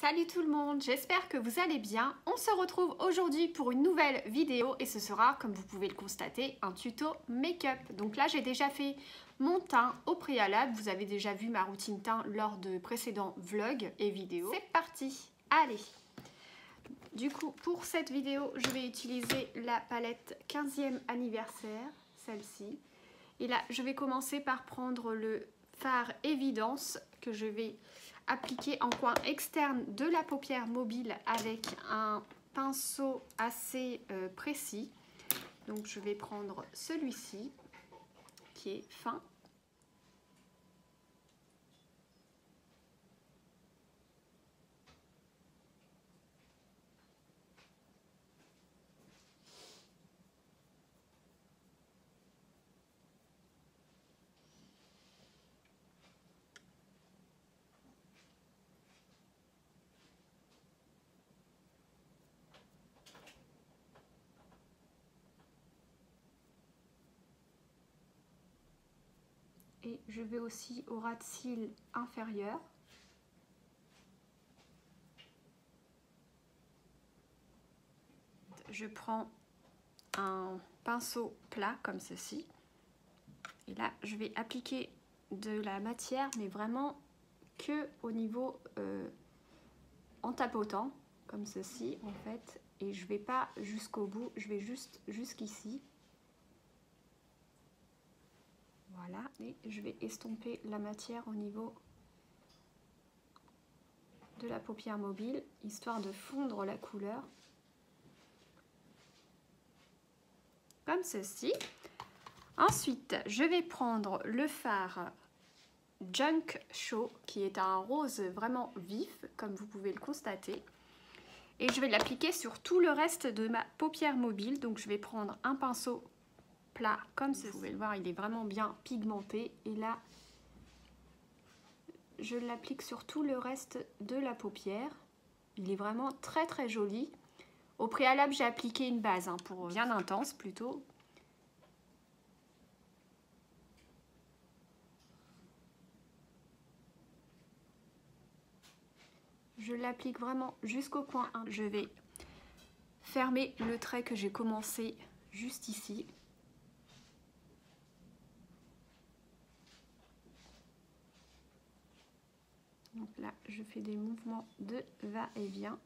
Salut tout le monde, j'espère que vous allez bien. On se retrouve aujourd'hui pour une nouvelle vidéo et ce sera, comme vous pouvez le constater, un tuto make-up. Donc là, j'ai déjà fait mon teint au préalable. Vous avez déjà vu ma routine teint lors de précédents vlogs et vidéos. C'est parti Allez Du coup, pour cette vidéo, je vais utiliser la palette 15e anniversaire, celle-ci. Et là, je vais commencer par prendre le fard Évidence que je vais appliquer en coin externe de la paupière mobile avec un pinceau assez euh, précis. Donc je vais prendre celui-ci qui est fin je vais aussi au ras de cils inférieur. Je prends un pinceau plat comme ceci. Et là je vais appliquer de la matière mais vraiment que au niveau euh, en tapotant comme ceci en fait. Et je vais pas jusqu'au bout je vais juste jusqu'ici voilà, et je vais estomper la matière au niveau de la paupière mobile, histoire de fondre la couleur. Comme ceci. Ensuite, je vais prendre le fard Junk Show, qui est un rose vraiment vif, comme vous pouvez le constater. Et je vais l'appliquer sur tout le reste de ma paupière mobile. Donc je vais prendre un pinceau plat comme Vous pouvez le voir, il est vraiment bien pigmenté. Et là, je l'applique sur tout le reste de la paupière. Il est vraiment très très joli. Au préalable, j'ai appliqué une base hein, pour bien intense plutôt. Je l'applique vraiment jusqu'au coin Je vais fermer le trait que j'ai commencé juste ici. Donc là, je fais des mouvements de va-et-vient.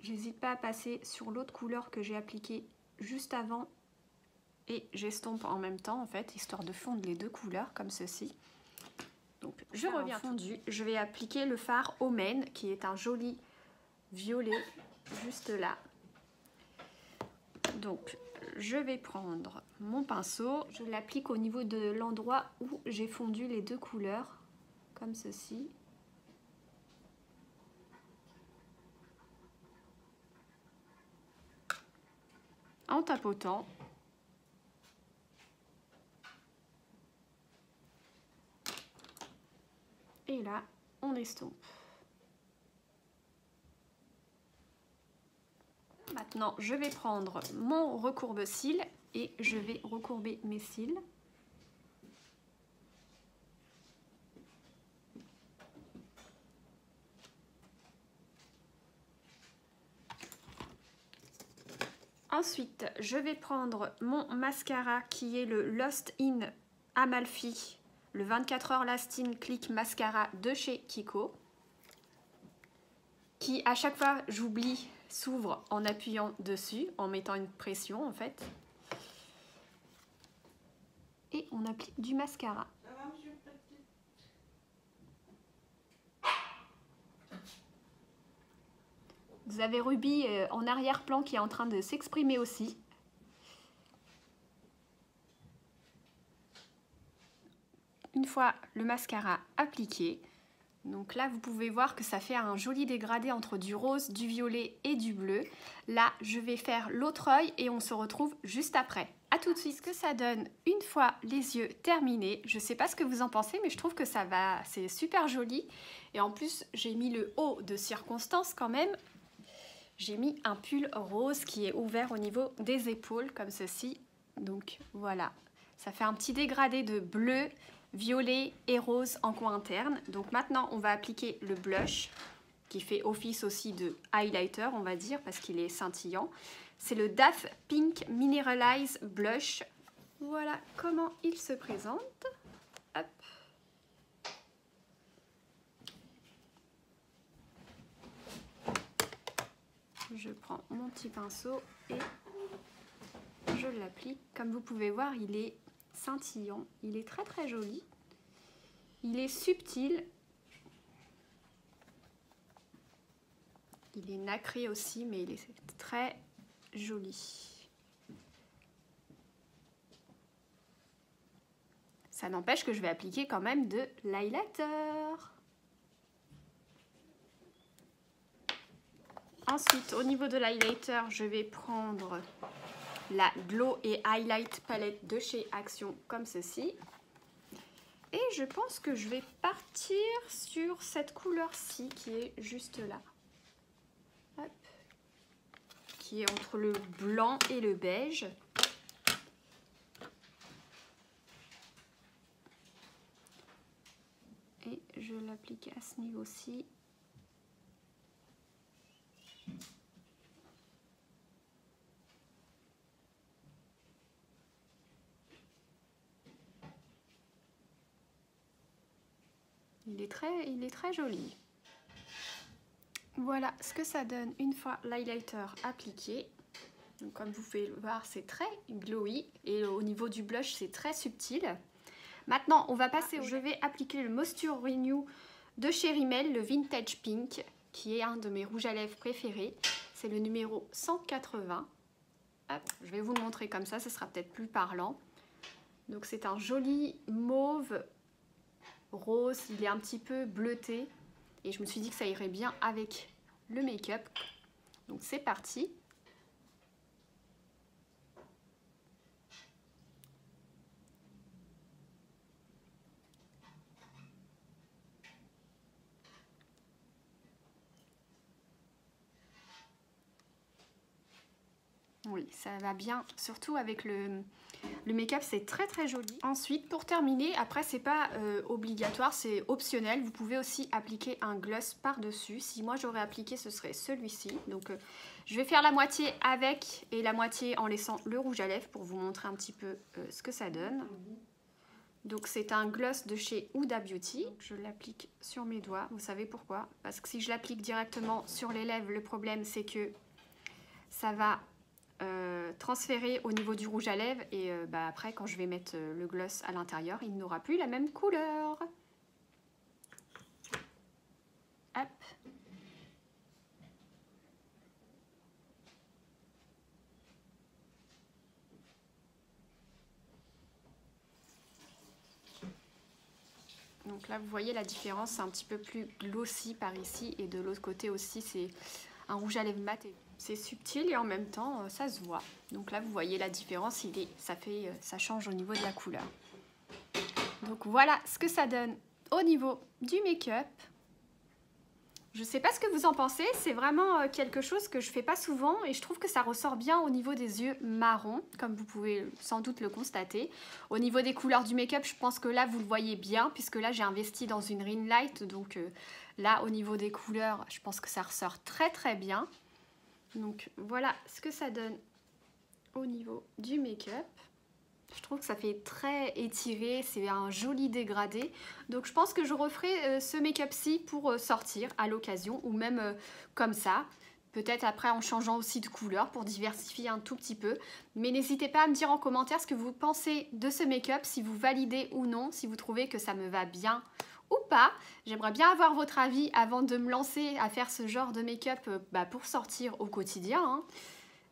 J'hésite pas à passer sur l'autre couleur que j'ai appliquée juste avant et j'estompe en même temps en fait, histoire de fondre les deux couleurs comme ceci. Donc je reviens fondu, je vais appliquer le fard Omen qui est un joli violet juste là. Donc je vais prendre mon pinceau, je l'applique au niveau de l'endroit où j'ai fondu les deux couleurs, comme ceci. En tapotant. Et là, on estompe. Maintenant, je vais prendre mon recourbe-cils et je vais recourber mes cils. Ensuite, je vais prendre mon mascara qui est le Lost In Amalfi, le 24 heures Lasting Click Mascara de chez Kiko. Qui, à chaque fois, j'oublie s'ouvre en appuyant dessus, en mettant une pression en fait. Et on applique du mascara. Vous avez Ruby euh, en arrière-plan qui est en train de s'exprimer aussi. Une fois le mascara appliqué, donc là, vous pouvez voir que ça fait un joli dégradé entre du rose, du violet et du bleu. Là, je vais faire l'autre œil et on se retrouve juste après. A tout de suite. Ce que ça donne une fois les yeux terminés. Je sais pas ce que vous en pensez, mais je trouve que ça va, c'est super joli. Et en plus, j'ai mis le haut de circonstance quand même. J'ai mis un pull rose qui est ouvert au niveau des épaules, comme ceci. Donc voilà, ça fait un petit dégradé de bleu, violet et rose en coin interne. Donc maintenant, on va appliquer le blush qui fait office aussi de highlighter, on va dire, parce qu'il est scintillant. C'est le DAF Pink Mineralize Blush. Voilà comment il se présente. Hop. Je prends mon petit pinceau et je l'applique. Comme vous pouvez voir, il est scintillant. Il est très très joli. Il est subtil. Il est nacré aussi, mais il est très joli. Ça n'empêche que je vais appliquer quand même de l'highlighter. Ensuite, au niveau de l'highlighter, je vais prendre la Glow et Highlight palette de chez Action comme ceci. Et je pense que je vais partir sur cette couleur-ci qui est juste là. Qui est entre le blanc et le beige. Et je l'applique à ce niveau-ci. Il est très, il est très joli. Voilà ce que ça donne une fois l'highlighter appliqué. Donc, comme vous pouvez le voir, c'est très glowy et au niveau du blush, c'est très subtil. Maintenant, on va passer, je vais appliquer le Moisture Renew de chez Rimmel, le Vintage Pink, qui est un de mes rouges à lèvres préférés. C'est le numéro 180. je vais vous le montrer comme ça, ce sera peut-être plus parlant. Donc c'est un joli mauve rose, il est un petit peu bleuté. Et je me suis dit que ça irait bien avec le make-up. Donc c'est parti. Oui, ça va bien, surtout avec le, make-up, c'est très très joli. Ensuite, pour terminer, après c'est pas euh, obligatoire, c'est optionnel. Vous pouvez aussi appliquer un gloss par-dessus. Si moi j'aurais appliqué, ce serait celui-ci. Donc euh, je vais faire la moitié avec et la moitié en laissant le rouge à lèvres pour vous montrer un petit peu euh, ce que ça donne. Donc c'est un gloss de chez Huda Beauty. je l'applique sur mes doigts. Vous savez pourquoi? Parce que si je l'applique directement sur les lèvres, le problème c'est que ça va euh, transférer au niveau du rouge à lèvres et euh, bah, après quand je vais mettre euh, le gloss à l'intérieur il n'aura plus la même couleur Hop. Donc là vous voyez la différence c'est un petit peu plus glossy par ici et de l'autre côté aussi c'est un rouge à lèvres mat c'est subtil et en même temps euh, ça se voit. Donc là vous voyez la différence, il ça, fait, euh, ça change au niveau de la couleur. Donc voilà ce que ça donne au niveau du make-up. Je ne sais pas ce que vous en pensez, c'est vraiment euh, quelque chose que je fais pas souvent et je trouve que ça ressort bien au niveau des yeux marrons, comme vous pouvez sans doute le constater. Au niveau des couleurs du make-up, je pense que là vous le voyez bien, puisque là j'ai investi dans une ring light, donc là au niveau des couleurs, je pense que ça ressort très très bien. Donc voilà ce que ça donne au niveau du make-up. Je trouve que ça fait très étiré, c'est un joli dégradé. Donc je pense que je referai euh, ce make-up-ci pour euh, sortir à l'occasion ou même euh, comme ça. Peut-être après en changeant aussi de couleur pour diversifier un tout petit peu. Mais n'hésitez pas à me dire en commentaire ce que vous pensez de ce make-up, si vous validez ou non, si vous trouvez que ça me va bien ou pas. J'aimerais bien avoir votre avis avant de me lancer à faire ce genre de make-up euh, bah, pour sortir au quotidien. Hein.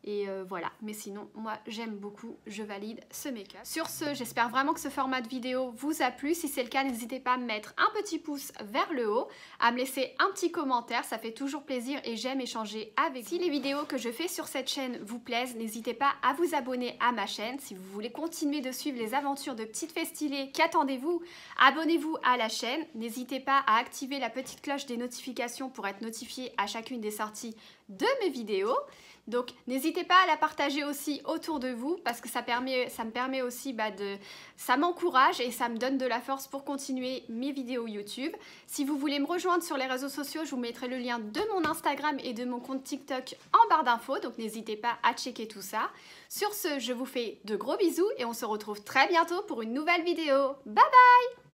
Et euh, voilà, mais sinon, moi j'aime beaucoup, je valide ce make-up. Sur ce, j'espère vraiment que ce format de vidéo vous a plu. Si c'est le cas, n'hésitez pas à me mettre un petit pouce vers le haut, à me laisser un petit commentaire, ça fait toujours plaisir et j'aime échanger avec vous. Si les vidéos que je fais sur cette chaîne vous plaisent, n'hésitez pas à vous abonner à ma chaîne. Si vous voulez continuer de suivre les aventures de Petite Festylée, qu'attendez-vous? Abonnez-vous à la chaîne. N'hésitez pas à activer la petite cloche des notifications pour être notifié à chacune des sorties de mes vidéos. Donc n'hésitez pas à la partager aussi autour de vous parce que ça, me permet aussi bah, de... Ça m'encourage et ça me donne de la force pour continuer mes vidéos YouTube. Si vous voulez me rejoindre sur les réseaux sociaux, je vous mettrai le lien de mon Instagram et de mon compte TikTok en barre d'infos. Donc n'hésitez pas à checker tout ça. Sur ce, je vous fais de gros bisous et on se retrouve très bientôt pour une nouvelle vidéo. Bye bye